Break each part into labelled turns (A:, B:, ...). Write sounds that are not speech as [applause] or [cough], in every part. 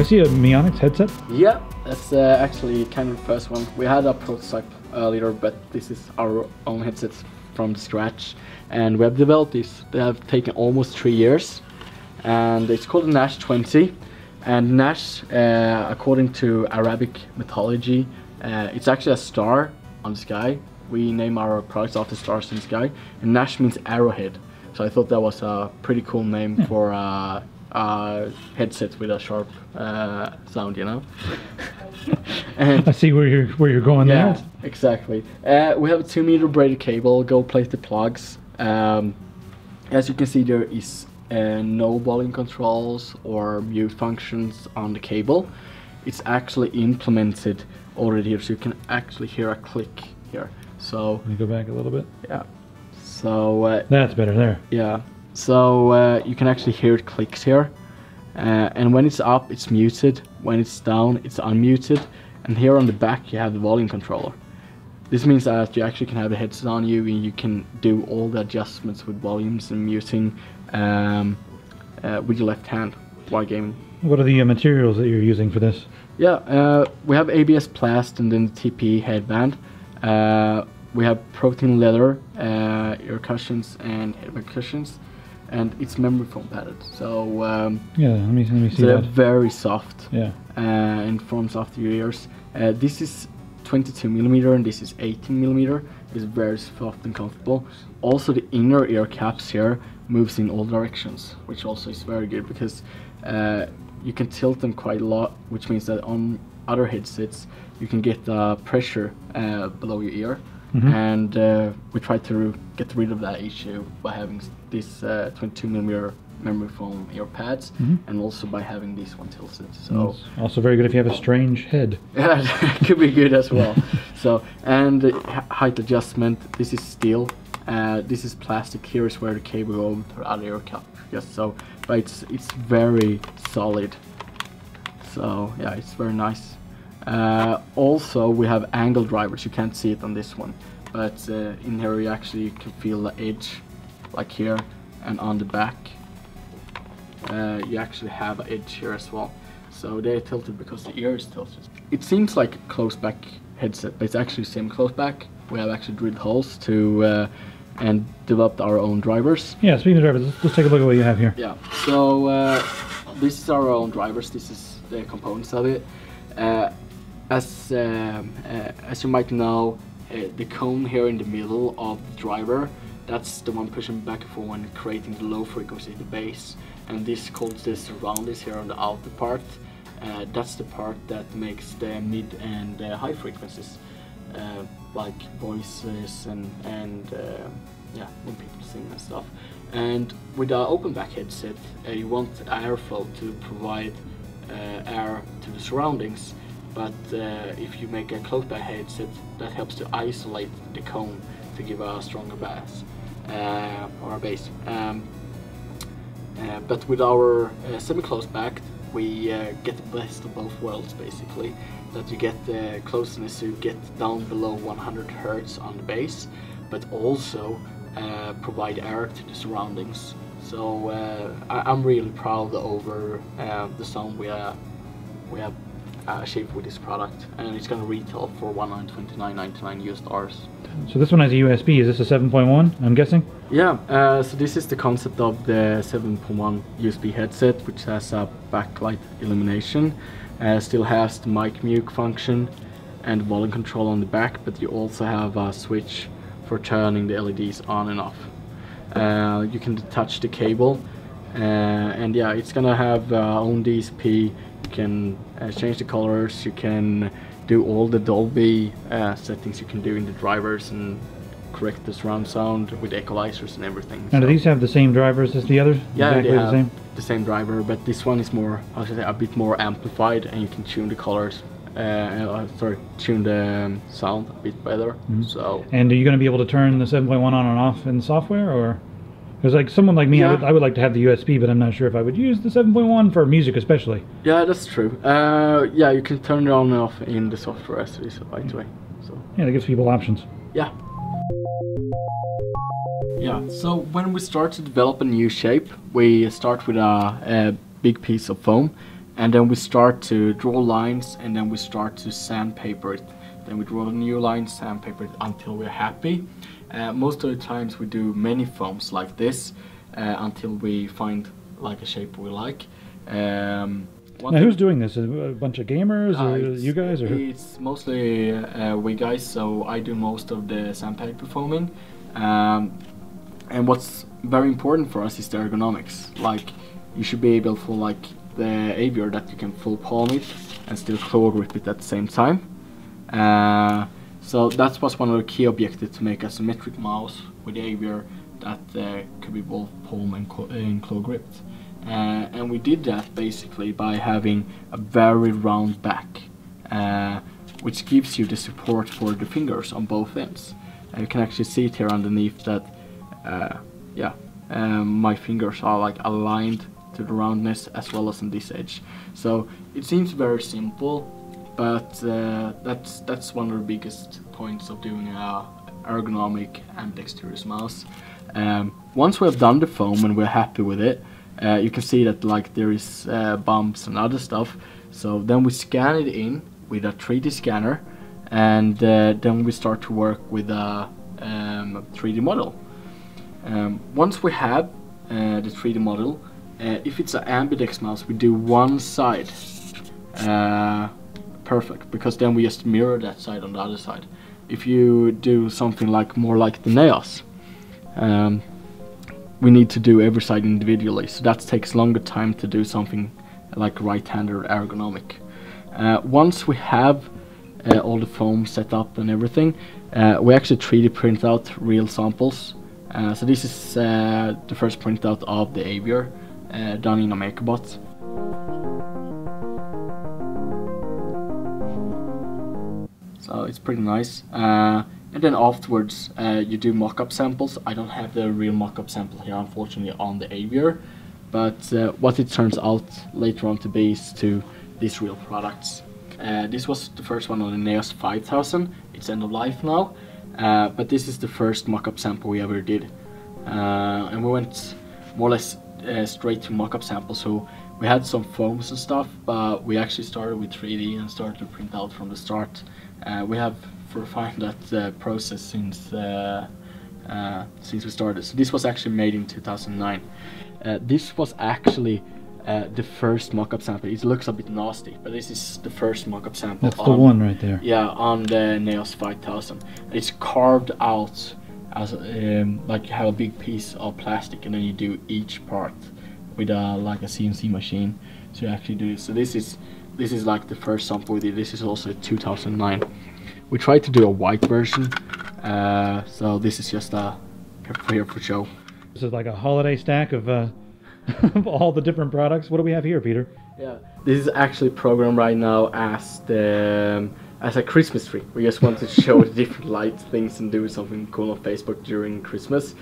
A: I see a Mionix headset.
B: Yeah, that's uh, actually kind of the first one. We had a prototype earlier, but this is our own headset from scratch. And we have developed this. They have taken almost three years. And it's called the Nash 20. And Nash, uh, according to Arabic mythology, uh, it's actually a star on the sky. We name our products after stars in the sky. And Nash means arrowhead. So I thought that was a pretty cool name
A: Yeah.
B: for a, a headset with a sharp uh, sound, you know? [laughs] and
A: I see where you're where you're going
B: yeah,
A: there.
B: exactly. Uh, we have a two meter braided cable, Go place the plugs. Um, as you can see, there is uh, no volume controls or mute functions on the cable. It's actually implemented already here, so you can actually hear a click here. So
A: Let me go back a little bit.
B: yeah, so uh,
A: That's better there.
B: yeah, so uh, you can actually hear it clicks here. Uh, and when it's up, it's muted. When it's down, it's unmuted. And here on the back, you have the volume controller. This means that you actually can have the headset on you and you can do all the adjustments with volumes and muting um, uh, with your left hand while gaming.
A: What are the uh, materials that you're using for this?
B: Yeah, uh, we have ABS plast and then the TP headband. Uh, we have protein leather, uh, ear cushions and headband cushions, and it's memory foam padded. So, um,
A: Yeah, let me let me see
B: so they're
A: that.
B: very soft
A: Yeah.
B: uh, and forms after your ears. Uh, this is 22 millimeter and this is 18 millimeter. It's very soft and comfortable. Also, the inner ear caps here moves in all directions, which also is very good because uh, you can tilt them quite a lot, which means that on other headsets you can get uh, pressure uh, below your ear.
A: Mhm.
B: And uh, we try to get rid of that issue by having this uh, 22 millimeter memory foam ear pads,
A: Mhm.
B: and also by having this one tilted. So
A: It's also very good if you have a strange head. [laughs]
B: yeah, it [laughs] could be good as well. [laughs] so and the height adjustment. This is steel. Uh, this is plastic. Here is where the cable goes to the other ear cup. Yes. So, but it's it's very solid. So yeah, it's very nice. Uh, also, we have angle drivers. You can't see it on this one, but uh, in here you actually can feel the edge, like here, and on the back. Uh, you actually have an edge here as well. So they're tilted because the ear is tilted. It seems like a close back headset, but it's actually same close back. We have actually drilled holes to uh, and developed our own drivers.
A: Yeah, speaking of drivers, let's, let's take a look at what you have here.
B: Yeah. So uh, this is our own drivers. This is the components of it. As um, uh, as you might know, uh, the cone here in the middle of the driver, that's the one pushing back and forth and creating the low frequency, the bass. And this called the surroundings here on the outer part. Uh, that's the part that makes the mid and high frequencies, uh, like voices and and uh, yeah, when people sing and stuff. And with our open back headset, uh, you want airflow to provide air to the surroundings. But uh, if you make a closed back headset, that helps to isolate the cone to give a stronger bass uh, or a bass. Um, uh, but with our semi-closed back, we get the best of both worlds basically. That you get the closeness to get down below 100 hertz on the bass, but also uh, provide air to the surroundings. So uh, I, I'm really proud over uh, the sound we uh, we have uh, achieved with this product, and it's going to retail for 129.99 US dollars.
A: So this one has a USB. Is this a 7.1? I'm guessing.
B: Yeah, uh, so this is the concept of the 7.1 USB headset, which has a backlight illumination, uh, still has the mic mute function and volume control on the back, but you also have a switch for turning the LEDs on and off. Uh, you can detach the cable, uh, and yeah, it's gonna have uh, own DSP. You can uh, change the colors. You can do all the Dolby uh, settings you can do in the drivers and correct the surround sound with equalizers and everything.
A: Now, do these have the same drivers as the others?
B: yeah,
A: exactly
B: they
A: the
B: have
A: same.
B: the same driver, but this one is more, how should I say, a bit more amplified, and you can tune the colors. Uh, uh, sorry, tune the um, sound a bit better.
A: Mhm.
B: So
A: And are you going to be able to turn the 7.1 on and off in software, or? Because like someone like me, I, would, I would like to have the USB, but I'm not sure if I would use the 7.1 for music, especially.
B: yeah, that's true. Uh, yeah, you can turn it on and off in the software as it is right away. So
A: Yeah, that gives people options.
B: yeah. Yeah, so when we start to develop a new shape, we start with a, a big piece of foam and then we start to draw lines and then we start to sandpaper it then we draw new lines sandpaper it until we're happy uh, most of the times we do many foams like this uh, until we find like a shape we like um,
A: Now, who's doing this? A bunch of gamers,
B: uh,
A: or
B: it's-
A: you guys, or who?
B: It's mostly uh, we guys, so I do most of the sandpaper foaming. Um, and what's very important for us is the ergonomics. Like, you should be able for like the Avior that you can full palm it and still claw grip it at the same time. Uh, so that was one of the key objectives to make a symmetric mouse with the Avior that uh, could be both palm and, claw- and claw gripped. Uh, and we did that basically by having a very round back, uh, which gives you the support for the fingers on both ends. And you can actually see it here underneath that, uh, yeah, um, my fingers are like aligned to the roundness as well as on this edge. So it seems very simple, but uh, that's that's one of the biggest points of doing a ergonomic and dexterous mouse. Um, once we have done the foam and we're happy with it, uh, you can see that like there is uh, bumps and other stuff. So then we scan it in with a 3D scanner, and uh, then we start to work with a um, 3D model. Um, once we have uh, the 3D model, uh, if it's an ambidex mouse, we do one side. Perfect, because then we just mirror that side on the other side. If you do something like more like the Naos, um, we need to do every side individually, so that takes longer time to do something like right-hander ergonomic. Uh, once we have uh, all the foam set up and everything, uh, we actually 3D print out real samples. Uh, so this is uh, the first printout of the Avior uh, done in a MakerBot. So it's pretty nice. Uh, and then afterwards, uh, you do mock-up samples. I don't have the real mock-up sample here, unfortunately, on the Avior. But uh, what it turns out later on to be is to these real products. Uh, this was the first one on the Naos 5000. It's end of life now. Uh, but this is the first mock-up sample we ever did. Uh, and we went more or less straight to mock-up samples, So we had some foams and stuff, but we actually started with 3D and started to print out from the start. Uh, we have refined that uh, process since uh, uh, since we started. So this was actually made in 2009. Uh, this was actually uh, the first mock-up sample. It looks a bit nasty, but this is the first mock-up sample.
A: That's the one right there.
B: yeah, on the Naos 5000. It's carved out as um, like you have a big piece of plastic and then you do each part with a like a CNC machine to actually do this. So this is this is like the first sample we did. This is also 2009. We tried to do a white version, uh, so this is just a here for show.
A: This is like a holiday stack of, uh, [laughs] of all the different products. What do we have here, Peter?
B: Yeah, this is actually programmed right now as the um, as a Christmas tree. We just wanted to [laughs] show the different light things and do something cool on Facebook during Christmas.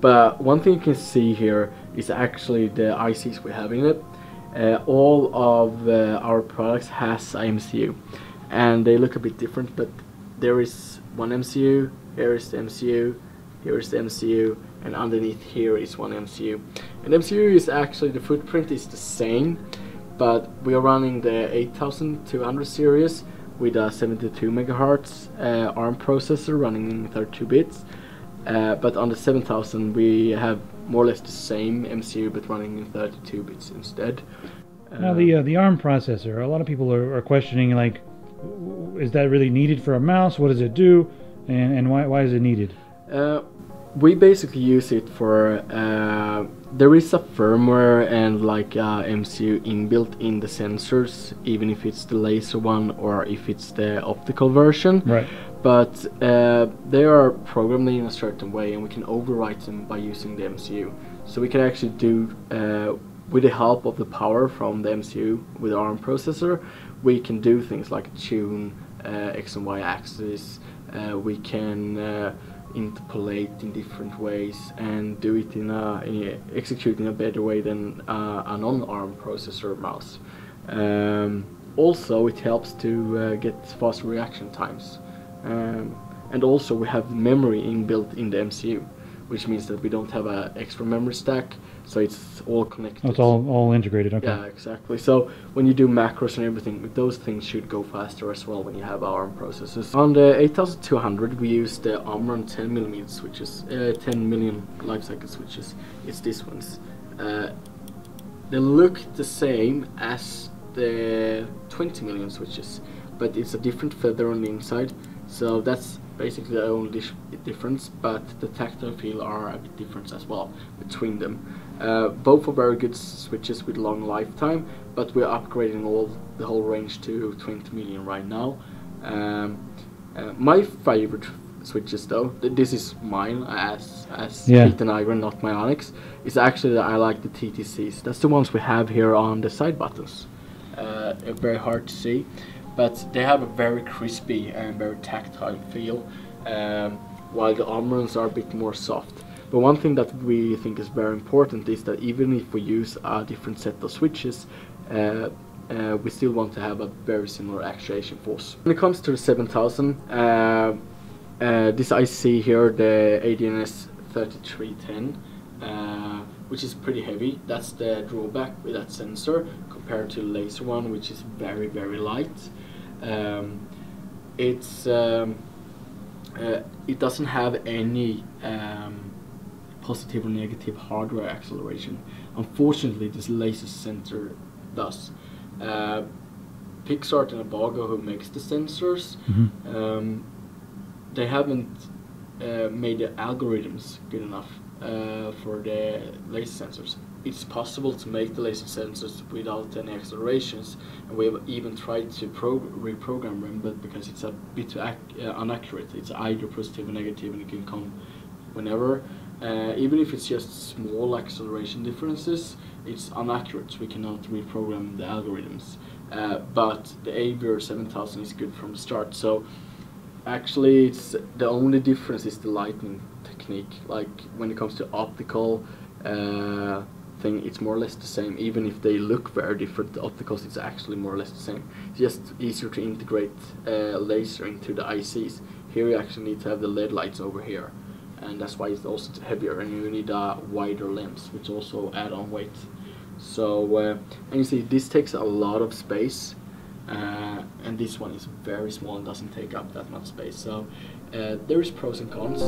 B: But one thing you can see here is actually the ICs we have in it. Uh, all of uh, our products has a MCU, and they look a bit different. But there is one MCU. Here is the MCU. Here is the MCU, and underneath here is one MCU. And MCU is actually the footprint is the same, but we are running the 8200 series with a 72 megahertz uh, ARM processor running in 32 bits. Uh, but on the 7000 we have more or less the same MCU but running in 32 bits instead.
A: Now the uh, the ARM processor. A lot of people are, are questioning like, is that really needed for a mouse? What does it do, and and why why is it needed?
B: Uh, we basically use it for uh, there is a firmware and like uh, MCU inbuilt in the sensors, even if it's the laser one or if it's the optical version.
A: Right.
B: But uh, they are programmed in a certain way, and we can overwrite them by using the MCU. So we can actually do uh, with the help of the power from the MCU with ARM processor, we can do things like tune uh, X and Y axis. Uh, we can uh, interpolate in different ways and do it in a, in a execute in a better way than uh, a non-ARM processor mouse. Um, also, it helps to get faster reaction times. Um, and also we have memory inbuilt in the MCU. which means that we don't have an extra memory stack, so it's all connected.
A: It's all all integrated. Okay.
B: Yeah, exactly. So when you do macros and everything, those things should go faster as well when you have ARM processors. On the 8200, we use the Omron 10 millimeter switches, uh, 10 million lifecycle switches. It's these ones. Uh, they look the same as the 20 million switches, but it's a different feather on the inside. So that's basically the only difference, but the tactile feel are a bit different as well between them. Uh, both are very good switches with long lifetime, but we're upgrading all the whole range to 20 million right now. Um, uh, my favorite switches though, th this is mine as as
A: Yeah.
B: Pete and Iron, not my Onyx, is actually that I like the TTCs. That's the ones we have here on the side buttons. Uh, very hard to see, but they have a very crispy and very tactile feel, um, while the Omrons are a bit more soft. But one thing that we think is very important is that even if we use a different set of switches, uh, uh, we still want to have a very similar actuation force. When it comes to the 7000, uh, uh, this IC here, the ADNS 3310, uh, which is pretty heavy. That's the drawback with that sensor compared to the laser one, which is very very light. Um, it's um, uh, it doesn't have any um, positive or negative hardware acceleration. Unfortunately, this laser sensor does. Uh, Pixart and Avago, who makes the sensors,
A: Mhm.
B: um, they haven't uh, made the algorithms good enough uh, for the laser sensors. It's possible to make the laser sensors without any accelerations, and we have even tried to pro- reprogram them, but because it's a bit uh, inaccurate, it's either positive or negative, and it can come whenever. Uh, even if it's just small acceleration differences, it's inaccurate. We cannot reprogram the algorithms. Uh, but the Avior 7000 is good from the start. So actually, it's the only difference is the lightning technique. Like when it comes to optical uh, thing, it's more or less the same. Even if they look very different, the opticals it's actually more or less the same. It's just easier to integrate uh, laser into the ICs. Here you actually need to have the LED lights over here and that's why it's also heavier and you need a wider lens which also add on weight so uh, and you see this takes a lot of space uh, and this one is very small and doesn't take up that much space so uh, there is pros and cons